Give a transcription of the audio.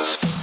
Podcast.